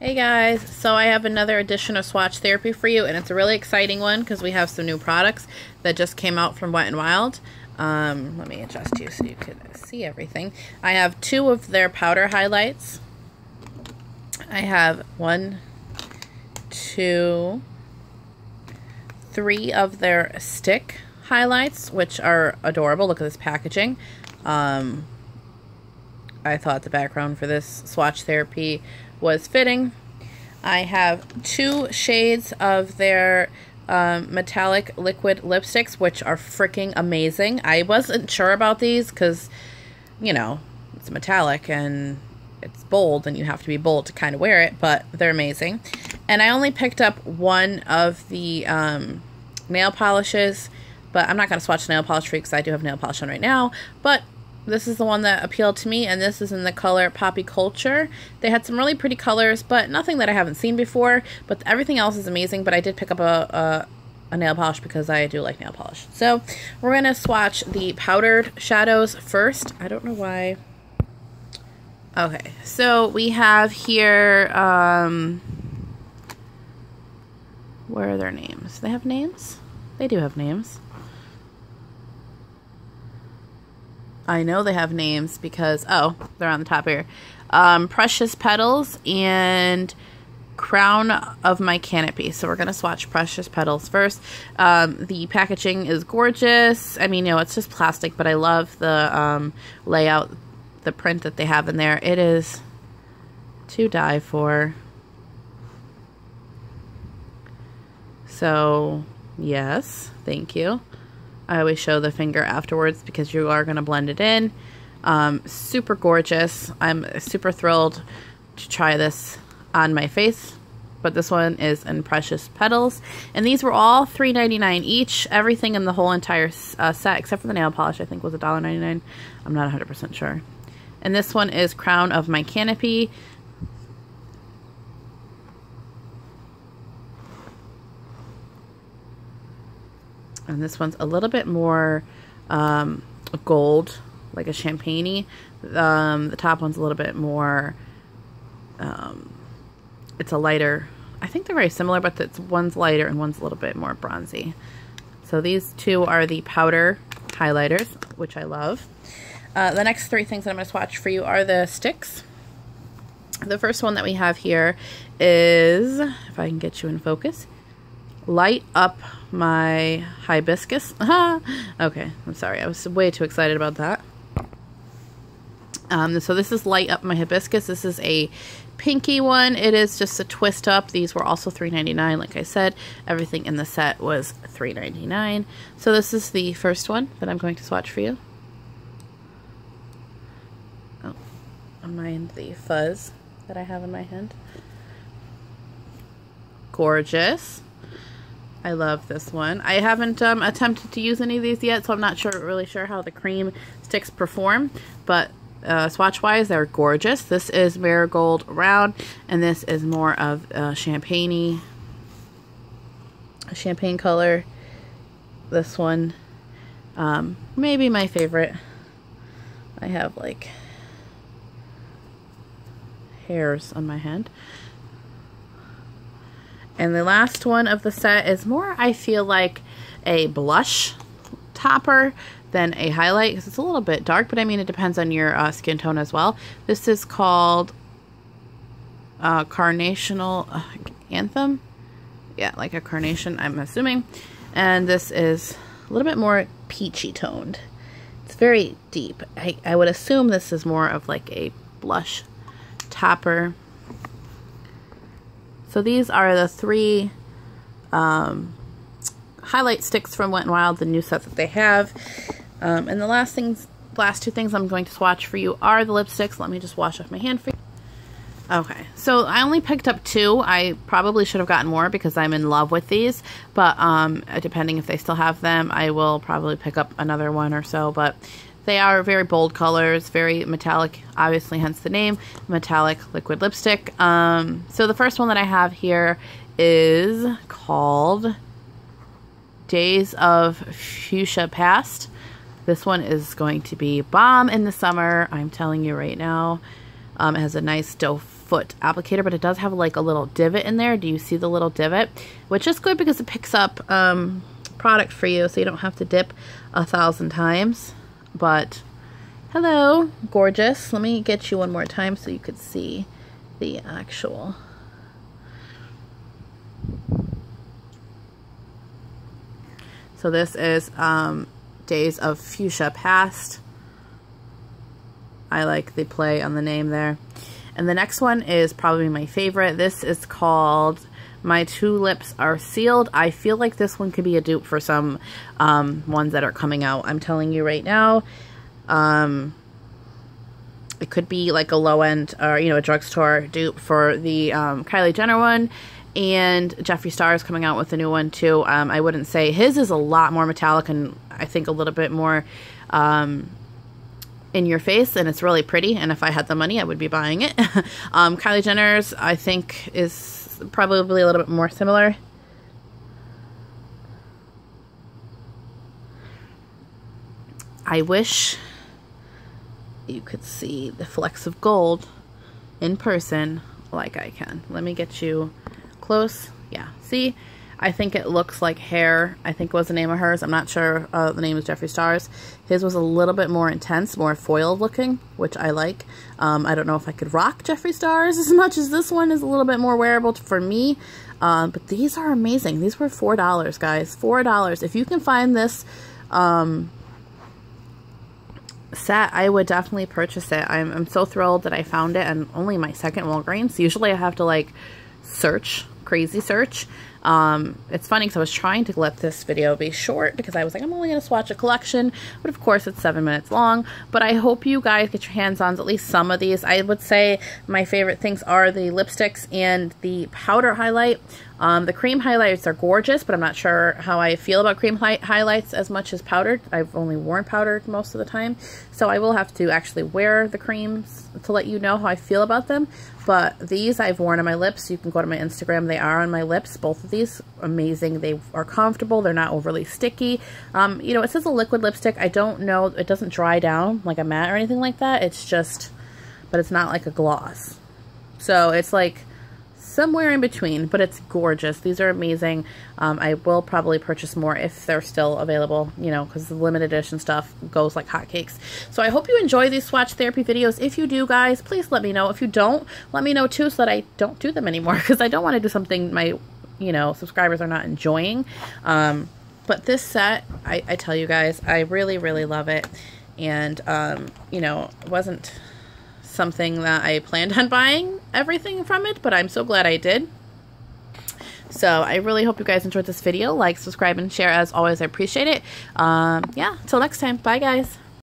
Hey guys, so I have another edition of Swatch Therapy for you, and it's a really exciting one because we have some new products that just came out from Wet n Wild. Um, let me adjust you so you can see everything. I have two of their powder highlights. I have one, two, three of their stick highlights, which are adorable. Look at this packaging. Um, I thought the background for this swatch therapy was fitting. I have two shades of their um, metallic liquid lipsticks, which are freaking amazing. I wasn't sure about these because, you know, it's metallic and it's bold and you have to be bold to kind of wear it, but they're amazing. And I only picked up one of the um, nail polishes, but I'm not going to swatch nail polish for because I do have nail polish on right now. But this is the one that appealed to me, and this is in the color Poppy Culture. They had some really pretty colors, but nothing that I haven't seen before. But everything else is amazing, but I did pick up a, a, a nail polish because I do like nail polish. So we're going to swatch the powdered shadows first. I don't know why. Okay, so we have here, um, where are their names? They have names? They do have names. I know they have names because, oh, they're on the top here. Um, Precious Petals and Crown of My Canopy. So we're going to swatch Precious Petals first. Um, the packaging is gorgeous. I mean, you know, it's just plastic, but I love the um, layout, the print that they have in there. It is to die for. So, yes, thank you. I always show the finger afterwards because you are going to blend it in. Um, super gorgeous. I'm super thrilled to try this on my face. But this one is in Precious Petals. And these were all $3.99 each. Everything in the whole entire uh, set, except for the nail polish, I think was $1.99. I'm not 100% sure. And this one is Crown of My Canopy. And this one's a little bit more um, gold, like a champagne um, the top one's a little bit more, um, it's a lighter, I think they're very similar, but it's, one's lighter and one's a little bit more bronzy. So these two are the powder highlighters, which I love. Uh, the next three things that I'm going to swatch for you are the sticks. The first one that we have here is, if I can get you in focus, Light Up My Hibiscus. okay, I'm sorry. I was way too excited about that. Um, so this is Light Up My Hibiscus. This is a pinky one. It is just a twist up. These were also $3.99. Like I said, everything in the set was $3.99. So this is the first one that I'm going to swatch for you. Oh, mind the fuzz that I have in my hand. Gorgeous. I love this one. I haven't um, attempted to use any of these yet, so I'm not sure really sure how the cream sticks perform. But uh, swatch-wise, they're gorgeous. This is Marigold Round, and this is more of a champagne champagne color. This one, um, maybe my favorite. I have like hairs on my hand. And the last one of the set is more, I feel like, a blush topper than a highlight because it's a little bit dark, but I mean, it depends on your uh, skin tone as well. This is called uh, Carnational uh, Anthem. Yeah, like a carnation, I'm assuming. And this is a little bit more peachy toned. It's very deep. I, I would assume this is more of like a blush topper. So these are the three um, highlight sticks from Wet n Wild, the new set that they have. Um, and the last things, last two things I'm going to swatch for you are the lipsticks. Let me just wash off my hand for you. Okay, so I only picked up two. I probably should have gotten more because I'm in love with these. But um, depending if they still have them, I will probably pick up another one or so. But they are very bold colors, very metallic, obviously hence the name, metallic liquid lipstick. Um, so the first one that I have here is called Days of Fuchsia Past. This one is going to be bomb in the summer. I'm telling you right now. Um, it has a nice doe foot applicator, but it does have like a little divot in there. Do you see the little divot? Which is good because it picks up um, product for you so you don't have to dip a thousand times. But hello, gorgeous. Let me get you one more time so you could see the actual So this is um, Days of Fuchsia Past. I like the play on the name there. And the next one is probably my favorite. This is called My Tulips Are Sealed. I feel like this one could be a dupe for some um, ones that are coming out. I'm telling you right now. Um, it could be like a low end or, you know, a drugstore dupe for the um, Kylie Jenner one and Jeffree Star is coming out with a new one too. Um, I wouldn't say his is a lot more metallic and I think a little bit more um, in your face, and it's really pretty. And if I had the money, I would be buying it. um, Kylie Jenner's, I think, is probably a little bit more similar. I wish you could see the flecks of gold in person like I can. Let me get you close. Yeah, see? I think it looks like hair. I think was the name of hers. I'm not sure uh, the name is Jeffree Stars. His was a little bit more intense, more foiled looking, which I like. Um, I don't know if I could rock Jeffree Stars as much as this one is a little bit more wearable for me. Um, but these are amazing. These were $4, guys. $4. If you can find this um, set, I would definitely purchase it. I'm, I'm so thrilled that I found it and only my second Walgreens. Usually I have to like search crazy search. Um, it's funny because I was trying to let this video be short because I was like, I'm only going to swatch a collection, but of course it's seven minutes long. But I hope you guys get your hands on at least some of these. I would say my favorite things are the lipsticks and the powder highlight. Um, the cream highlights are gorgeous, but I'm not sure how I feel about cream hi highlights as much as powdered. I've only worn powdered most of the time, so I will have to actually wear the creams to let you know how I feel about them. But these I've worn on my lips. You can go to my Instagram. They are on my lips. Both of these, amazing. They are comfortable. They're not overly sticky. Um, you know, it says a liquid lipstick. I don't know. It doesn't dry down like a matte or anything like that. It's just, but it's not like a gloss. So it's like somewhere in between, but it's gorgeous. These are amazing. Um, I will probably purchase more if they're still available, you know, because the limited edition stuff goes like hotcakes. So I hope you enjoy these swatch therapy videos. If you do, guys, please let me know. If you don't, let me know too so that I don't do them anymore because I don't want to do something my, you know, subscribers are not enjoying. Um, but this set, I, I tell you guys, I really, really love it. And, um, you know, it wasn't something that I planned on buying everything from it, but I'm so glad I did. So I really hope you guys enjoyed this video. Like, subscribe, and share. As always, I appreciate it. Um, yeah, till next time. Bye, guys.